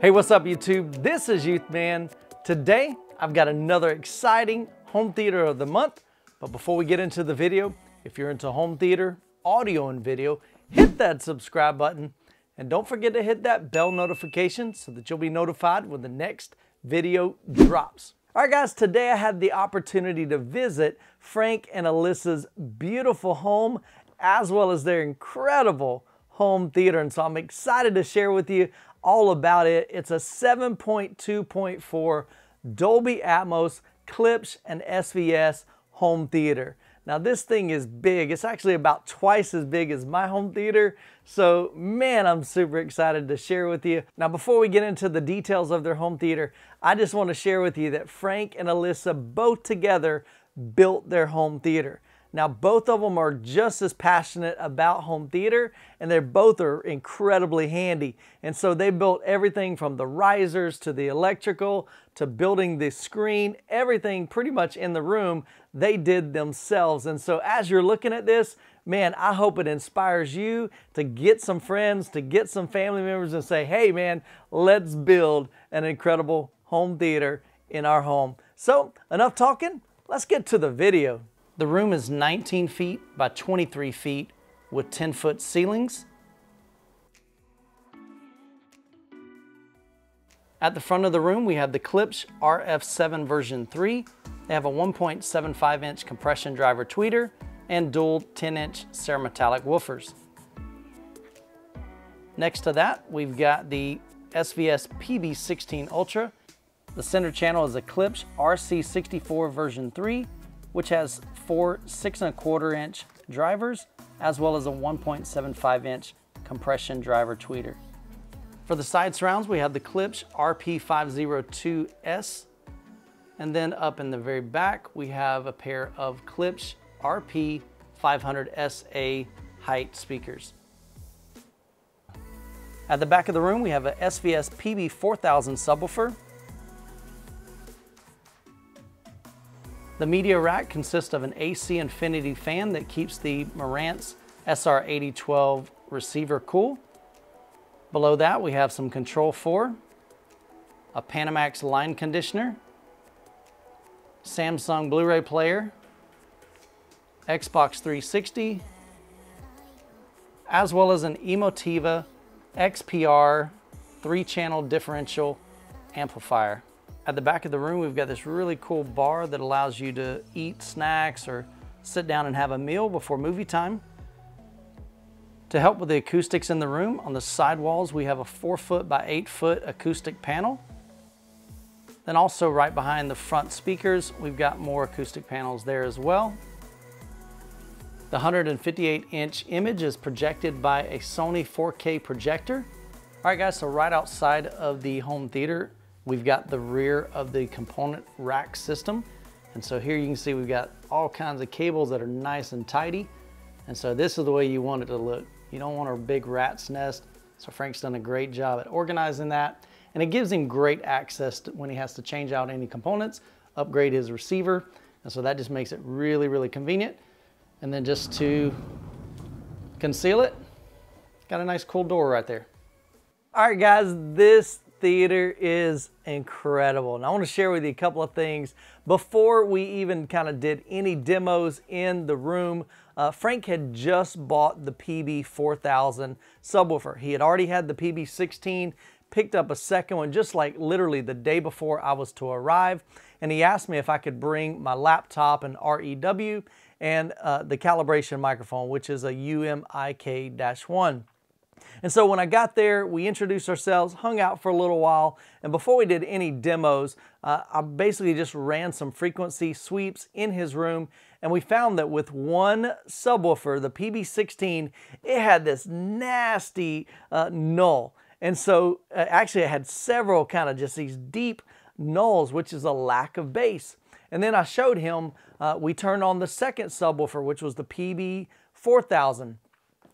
Hey, what's up YouTube? This is Youthman. Today, I've got another exciting home theater of the month. But before we get into the video, if you're into home theater, audio and video, hit that subscribe button and don't forget to hit that bell notification so that you'll be notified when the next video drops. All right guys, today I had the opportunity to visit Frank and Alissa's beautiful home as well as their incredible home theater. And so I'm excited to share with you all about it. It's a 7.2.4 Dolby Atmos, Klipsch, and SVS home theater. Now this thing is big. It's actually about twice as big as my home theater. So man, I'm super excited to share with you. Now before we get into the details of their home theater, I just want to share with you that Frank and Alissa both together built their home theater. Now, both of them are just as passionate about home theater and they both are incredibly handy. And so they built everything from the risers to the electrical to building the screen, everything pretty much in the room they did themselves. And so as you're looking at this, man, I hope it inspires you to get some friends, to get some family members and say, hey man, let's build an incredible home theater in our home. So enough talking, let's get to the video. The room is 19 feet by 23 feet with 10 foot ceilings. At the front of the room, we have the Klipsch RF7 version 3. They have a 1.75 inch compression driver tweeter and dual 10 inch cerametallic woofers. Next to that, we've got the SVS PB16 Ultra. The center channel is a Klipsch RC64 version 3 which has four six and a quarter inch drivers, as well as a 1.75 inch compression driver tweeter. For the side surrounds, we have the Klipsch RP502S, and then up in the very back, we have a pair of Klipsch RP500SA height speakers. At the back of the room, we have a SVS PB4000 subwoofer The media rack consists of an AC infinity fan that keeps the Marantz SR8012 receiver cool. Below that we have some Control 4, a Panamax line conditioner, Samsung Blu-ray player, Xbox 360, as well as an Emotiva XPA three-channel differential amplifier. At the back of the room, we've got this really cool bar that allows you to eat snacks or sit down and have a meal before movie time. To help with the acoustics in the room, on the side walls, we have a four foot by eight foot acoustic panel. Then also right behind the front speakers, we've got more acoustic panels there as well. The 158 inch image is projected by a Sony 4K projector. All right guys, so right outside of the home theater We've got the rear of the component rack system. And so here you can see we've got all kinds of cables that are nice and tidy. And so this is the way you want it to look. You don't want a big rat's nest. So Frank's done a great job at organizing that. And it gives him great access to, when he has to change out any components, upgrade his receiver. And so that just makes it really, really convenient. And then just to conceal it, got a nice cool door right there. All right, guys, this theater is incredible. And I want to share with you a couple of things. Before we even kind of did any demos in the room, uh, Frank had just bought the PB4000 subwoofer. He had already had the PB16, picked up a second one just like literally the day before I was to arrive. And he asked me if I could bring my laptop and REW and uh, the calibration microphone, which is a UMIK-1. And so when I got there, we introduced ourselves, hung out for a little while, and before we did any demos, uh, I basically just ran some frequency sweeps in his room, and we found that with one subwoofer, the PB16, it had this nasty uh, null. And so uh, actually it had several kind of just these deep nulls, which is a lack of bass. And then I showed him, uh, we turned on the second subwoofer, which was the PB 4000.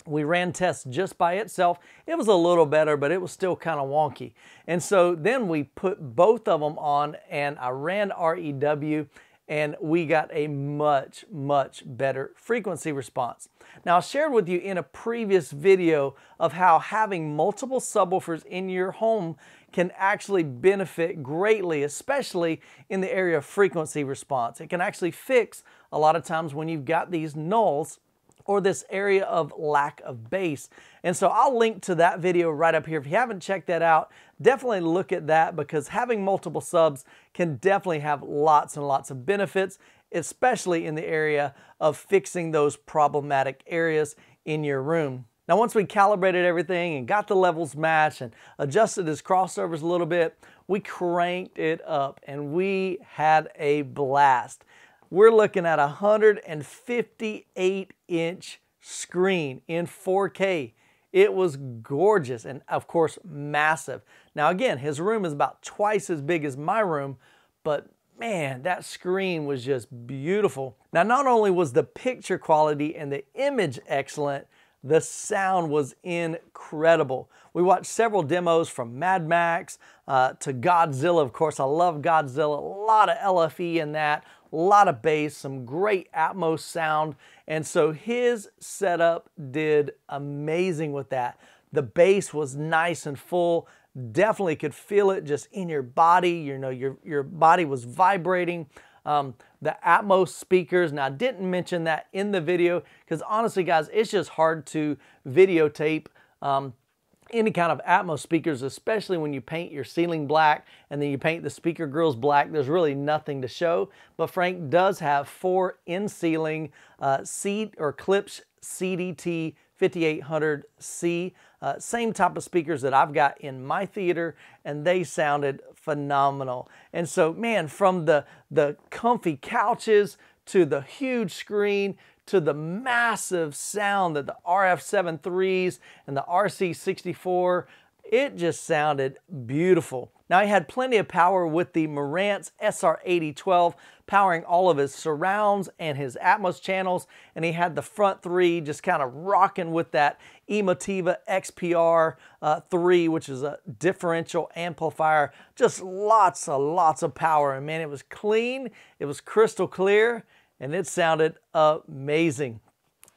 We ran tests just by itself. It was a little better, but it was still kind of wonky. And so then we put both of them on and I ran REW and we got a much, much better frequency response. Now, I shared with you in a previous video of how having multiple subwoofers in your home can actually benefit greatly, especially in the area of frequency response. It can actually fix a lot of times when you've got these nulls or this area of lack of bass. And so I'll link to that video right up here. If you haven't checked that out, definitely look at that because having multiple subs can definitely have lots and lots of benefits, especially in the area of fixing those problematic areas in your room. Now, once we calibrated everything and got the levels matched and adjusted his crossovers a little bit, we cranked it up and we had a blast we're looking at a 158 inch screen in 4K. It was gorgeous and of course massive. Now again, his room is about twice as big as my room, but man, that screen was just beautiful. Now not only was the picture quality and the image excellent, the sound was incredible. We watched several demos from Mad Max uh, to Godzilla. Of course, I love Godzilla. A lot of LFE in that, a lot of bass, some great Atmos sound. And so his setup did amazing with that. The bass was nice and full. Definitely could feel it just in your body. You know, your, your body was vibrating. Um, the Atmos speakers. Now, I didn't mention that in the video because honestly, guys, it's just hard to videotape um, any kind of Atmos speakers, especially when you paint your ceiling black and then you paint the speaker grills black. There's really nothing to show. But Frank does have four in-ceiling uh, seat or Klipsch CDT 5800C. Uh, same type of speakers that I've got in my theater, and they sounded phenomenal. And so, man, from the, the comfy couches to the huge screen to the massive sound that the RF73s and the RC64, it just sounded beautiful. Now he had plenty of power with the Marantz SR8012 powering all of his surrounds and his Atmos channels and he had the front three just kind of rocking with that Emotiva XPA uh, 3 which is a differential amplifier. Just lots of lots of power and man it was clean, it was crystal clear and it sounded amazing.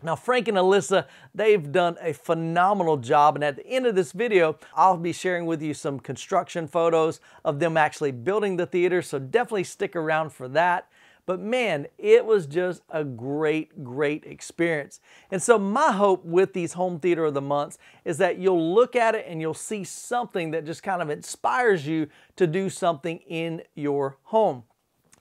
Now, Frank and Alissa, they've done a phenomenal job. And at the end of this video, I'll be sharing with you some construction photos of them actually building the theater. So definitely stick around for that. But man, it was just a great, great experience. And so my hope with these Home Theater of the Months is that you'll look at it and you'll see something that just kind of inspires you to do something in your home.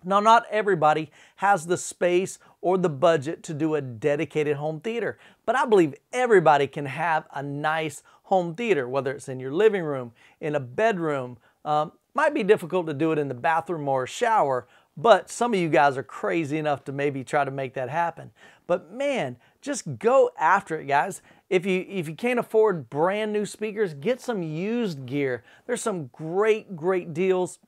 Now, not everybody has the space or the budget to do a dedicated home theater, but I believe everybody can have a nice home theater, whether it's in your living room, in a bedroom. Um, might be difficult to do it in the bathroom or shower, but some of you guys are crazy enough to maybe try to make that happen. But man, just go after it, guys. If you if you can't afford brand new speakers, get some used gear. There's some great, great deals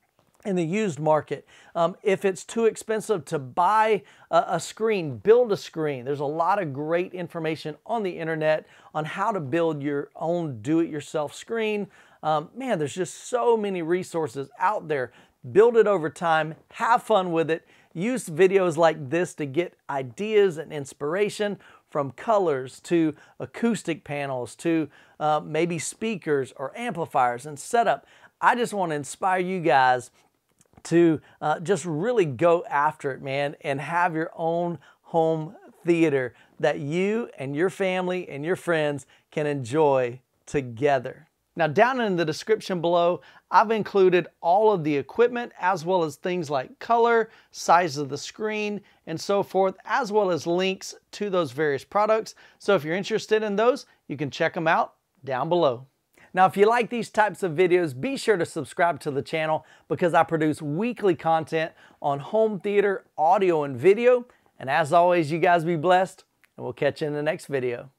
in the used market. Um, if it's too expensive to buy a, a, screen, build a screen. There's a lot of great information on the internet on how to build your own do-it-yourself screen. Um, man, there's just so many resources out there. Build it over time, have fun with it. Use videos like this to get ideas and inspiration from colors to acoustic panels to uh, maybe speakers or amplifiers and setup. I just want to inspire you guys to uh, just really go after it, man, and have your own home theater that you and your family and your friends can enjoy together. Now down in the description below, I've included all of the equipment as well as things like color, size of the screen, and so forth, as well as links to those various products. So if you're interested in those, you can check them out down below. Now, if you like these types of videos, be sure to subscribe to the channel because I produce weekly content on home theater, audio, and video. And as always, you guys be blessed, and we'll catch you in the next video.